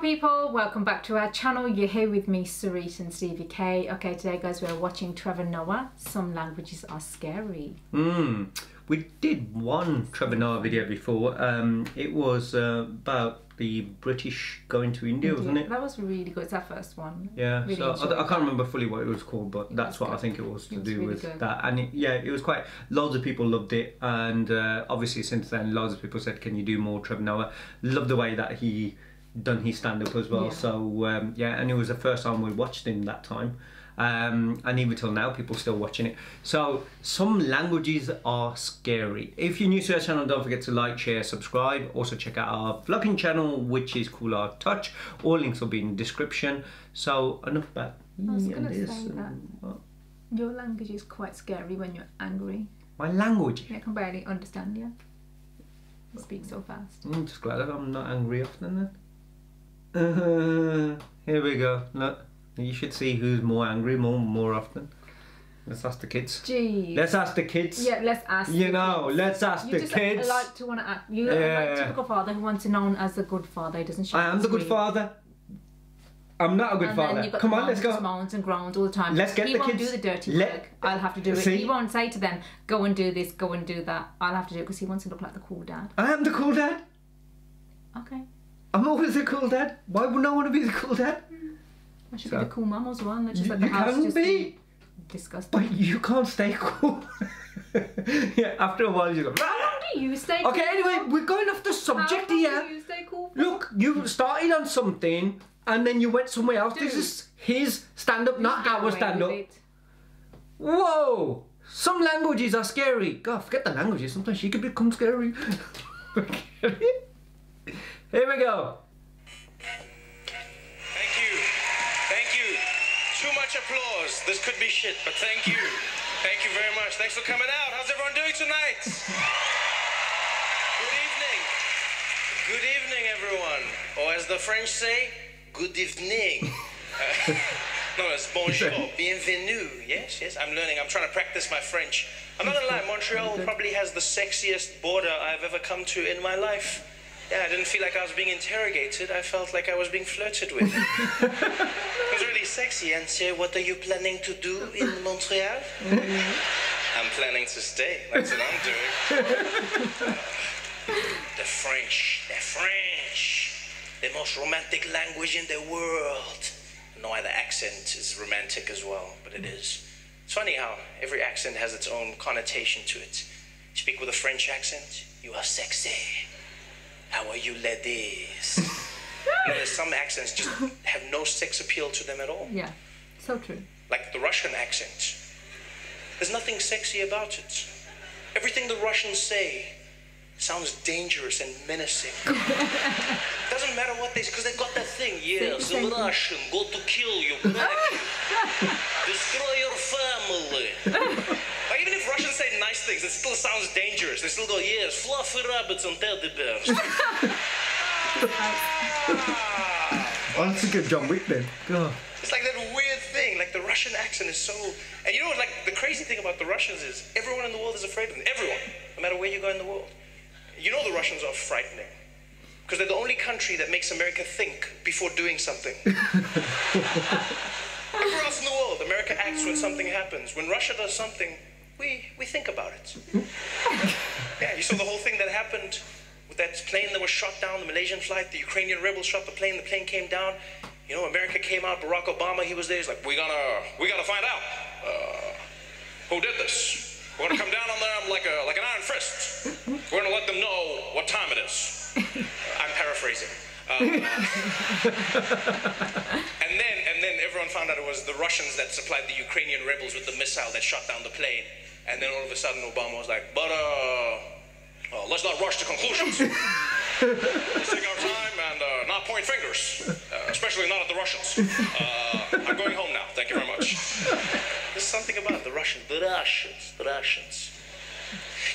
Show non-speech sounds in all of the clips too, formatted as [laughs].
beautiful people, welcome back to our channel. You're here with me, Sarit and Stevie K. Okay, today guys we're watching Trevor Noah. Some languages are scary. Hmm. We did one Trevor Noah video before. Um, it was uh, about the British going to India, wasn't it? That was really good. It's our first one. Yeah, Really so I, I can't remember fully what it was called, but It that's what I think it was to It was do really with good. that. And it, yeah, it was quite. Loads of people loved it, and uh, obviously since then, loads of people said, "Can you do more, Trevor Noah?" Love the way that he done his stand up as well. Yeah. So um, yeah, and it was the first time we watched him that time. Um, and even till now, people still watching it. So some languages are scary. If you're new to our channel, don't forget to like, share, subscribe. Also check out our vlogging channel, which is Kular Touch. All links will be in the description. So enough about I was gonna this say that. what- Your language is quite scary when you're angry. My language. I can barely understand you. You speak so fast. I'm just glad that I'm not angry often then. Uh, [laughs] here we go. Look, you should see who's more angry more more often. Let's ask the kids. Jeez. Let's ask the kids. yeah, let's ask. You know, kids. let's ask You the just kids. like to want to act. You Yeah, are like typical father who wants to known as the good father. He doesn't show I am the good father. I'm not a good and father. Then you've got Come on, let's go. moans and groans all the time. Let's get he the won't kids- do the dirty let- work. I'll have to do it. He won't say to them, "Go and do this, go and do that." I'll have to do it because he wants to look like the cool dad. I am the cool dad. Okay, I'm always the cool dad. Why wouldn't I want to be the cool dad? I should So- be the cool mum as well. Just You, let the you house can just be, disgusting. but you can't stay cool. [laughs] yeah, after a while you go. How long do you stay? Cool? Okay, anyway, we're going off the subject here. do you stay cool? for? Look, you started on something and then you went somewhere else. This is his stand up, not our stand up. Whoa! Some languages are scary. God, forget the languages. Sometimes she can become scary. [laughs] Here we go. Thank you. Thank you. Too much applause. This could be shit, but thank you. Thank you very much. Thanks for coming out. How's everyone doing tonight? Good evening. Good evening, everyone. Or as the French say, good evening. [laughs] Uh, no, it's bonjour, [laughs] bienvenue. Yes, yes, I'm learning. I'm trying to practice my French. I'm not gonna lie, Montreal probably has the sexiest border I've ever come to in my life. Yeah, I didn't feel like I was being interrogated. I felt like I was being flirted with. [laughs] it was really sexy. And so, what are you planning to do in Montreal? [laughs] I'm planning to stay. That's what I'm doing. the French, the French, the most romantic language in the world. No, the accent is romantic as well, but it is. It's funny how every accent has its own connotation to it. You speak with a French accent, you are sexy. How are you, ladies? you know, some accents just have no sex appeal to them at all. Yeah, so true. Like the Russian accent. There's nothing sexy about it. Everything the Russians say sounds dangerous and menacing. [laughs] Doesn't matter what they say, because they've got that thing. Yes, the. Russian, go to kill you, crack [laughs] you, destroy your family. [laughs] Like, even if Russians say nice things, it still sounds dangerous. They still go, yes, fluffy rabbits and teddy bears. [laughs] Oh, that's a good John Wick then. God. It's like that weird thing. Like the Russian accent is so. And you know what? Like the crazy thing about the Russians is everyone in the world is afraid of them. Everyone, no matter where you go in the world. You know the Russians are frightening because they're the only country that makes America think before doing something. [laughs] Everywhere else in the world, America acts when something happens. When Russia does something, we we think about it. [laughs] Yeah, you saw the whole thing that happened with that plane that was shot down, the Malaysian flight. The Ukrainian rebels shot the plane. The plane came down. You know, America came out. Barack Obama, he was there. He's like, we gotta, we gotta find out uh, who did this. We're gonna come down on them like a like an iron fist. We're gonna let them know what time it is. [laughs] I'm paraphrasing. Uh, [laughs] and then and then everyone found out it was the Russians that supplied the Ukrainian rebels with the missile that shot down the plane. And then all of a sudden Obama was like, but uh, uh let's not rush to conclusions. [laughs] let's take our time and uh, not point fingers, uh, especially not at the Russians. Uh, I'm going home now. Thank you very much. There's something about the Russians, the Russians, the Russians.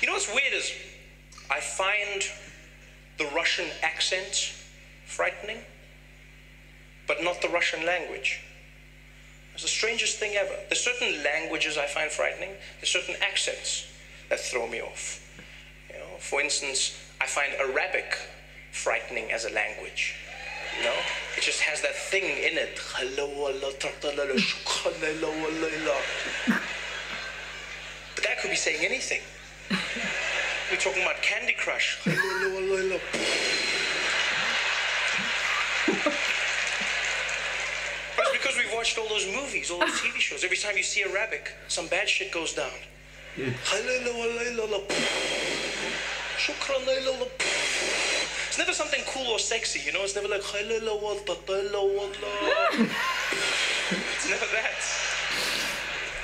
You know what's weird is I find the Russian accent frightening, but not the Russian language. It's the strangest thing ever. There's certain languages I find frightening. There's certain accents that throw me off. You know, for instance, I find Arabic frightening as a language. You know, it just has that thing in it. The guy could be saying anything. We're talking about Candy Crush. But it's because we've watched all those movies, all those TV shows. Every time you see Arabic, some bad shit goes down. It's never something cool or sexy, you know? It's never like. It's never that.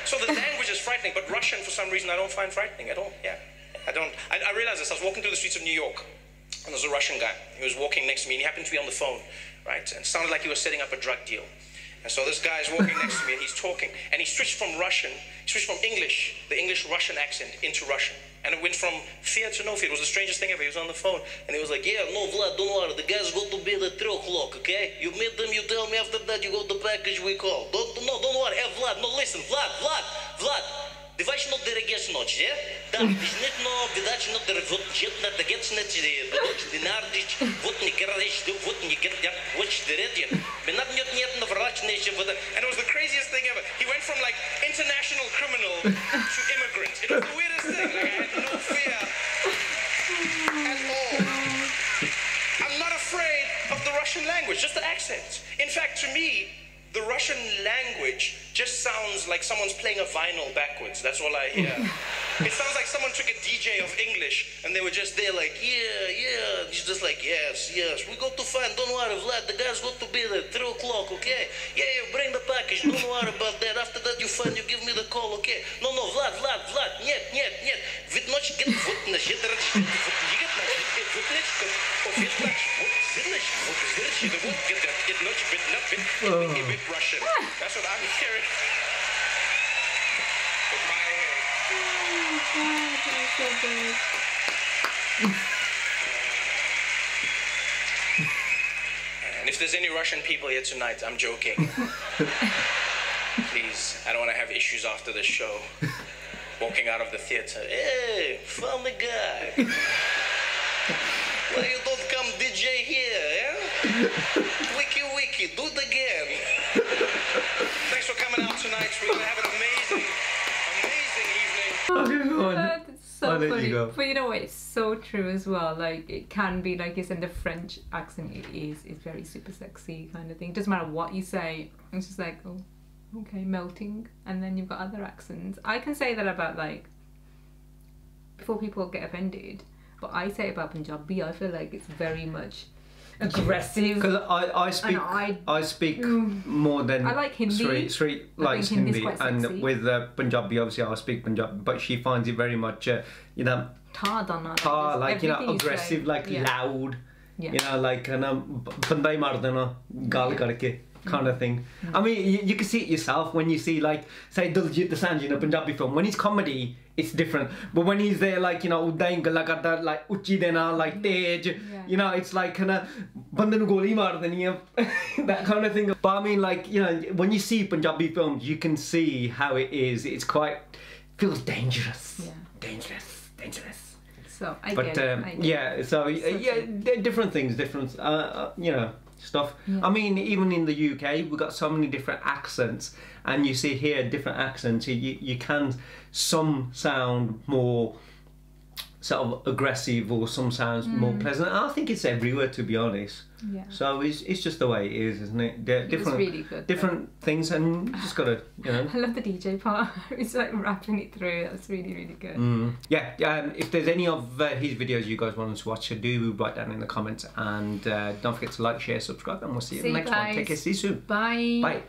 So the language is frightening, but Russian, for some reason, I don't find frightening at all. Yeah. I don't. I, I realized this. I was walking through the streets of New York, and there was a Russian guy. He was walking next to me, and he happened to be on the phone, right? And sounded like he was setting up a drug deal. And so this guy is walking next to me, and he's talking, and he switched from Russian, he switched from English, the English-Russian accent, into Russian. And it went from fear to no fear. It was the strangest thing ever. He was on the phone, and he was like, yeah, no, Vlad, don't worry. The guy's got to be at 3 o'clock, okay? You meet them, you tell me after that, you got the package we call. Don't, no, don't worry. Hey, Vlad, no, listen. Vlad, Vlad, Vlad. Девач но дерегеш ночь, е? Да, бизнет но видач но дер вот жет на дегец на ти вот динардич, вот не градич, вот не гет я вот дередje. Менат to immigrant. It was the weirdest thing. Like I had no fear at all. I'm not afraid of the Russian language, just the accent. In fact, to me, the Russian language just sounds like someone's playing a vinyl backwards. That's all I hear. it sounds like someone took a DJ of English and they were just there like, yeah, yeah. He's just like, yes, yes. We got to find, don't worry, Vlad, the guy's got to be there, 3 o'clock, okay? Yeah, yeah, bring the package, don't worry about that. After that, you find, you give me the call, okay? No, no, Vlad, Vlad, Vlad, нет, нет, нет. Вид ночь, get, вот, на, get, вот, you get, вот, ночь, вот, вид ночь, вот, вид ночь, вот, вид ночь, вот, get, get, ночь, бит, на, бит, бит, bit Russian. That's what I'm hearing. And if there's any Russian people here tonight, I'm joking. [laughs] Please, I don't want to have issues after the show. Walking out of the theater, hey, funny guy. Why you don't come DJ here, yeah? Wiki wiki, do it again. Thanks for coming out tonight. We're gonna have an amazing, amazing evening. Okay, go on. That's so I'll you go. But you know what? It's so true as well. Like it can be like it's in the French accent. It is. It's very super sexy kind of thing. It doesn't matter what you say. It's just like oh, okay, melting. And then you've got other accents. I can say that about like before people get offended. But I say about Punjabi, I feel like it's very much aggressive. Because I, I speak I- I, speak Mm. more than I like Hindi. Sri, Sri likes Hindi, and with uh, Punjabi, obviously I speak Punjabi, but she finds it very much, uh, you know, Tar dana. tar, like you know, everything you say. aggressive, like Yeah. loud, Yeah. you know, like and um, banda hi mar dena, gal karke. Kind of thing. Mm. I mean, you, you can see it yourself when you see, like, say, Diljit Dosanjh in a Punjabi film. When he's comedy, it's different. But when he's there, like, you know, udain gala karda, like, uchi dena, like, tej, Yeah. you know, it's like, kind of, banda nu goli mar [laughs] that kind of thing. But I mean, like, you know, when you see Punjabi films, you can see how it is. It's quite, feels dangerous. Yeah. Dangerous, dangerous. So I But get it. um, I get it. yeah, so uh, yeah, different things, different, uh, uh, you know, stuff. Yeah. I mean, even in the UK, we've got so many different accents, and you see here different accents. You you can some sound more sort of aggressive, or some sounds more Mm. pleasant. I think it's everywhere, to be honest. Yeah. So it's it's just the way it is, isn't it? They're was different really good. though. different things, and you just gotta, you know. [laughs] I love the DJ part. [laughs] it's like wrapping it through. That's really, really good. Mm. Yeah, um, if there's any of uh, his videos you guys want us to watch, do write down in the comments and uh, don't forget to like, share, subscribe, and we'll see you in the next one. Take care, see you soon. Bye. Bye.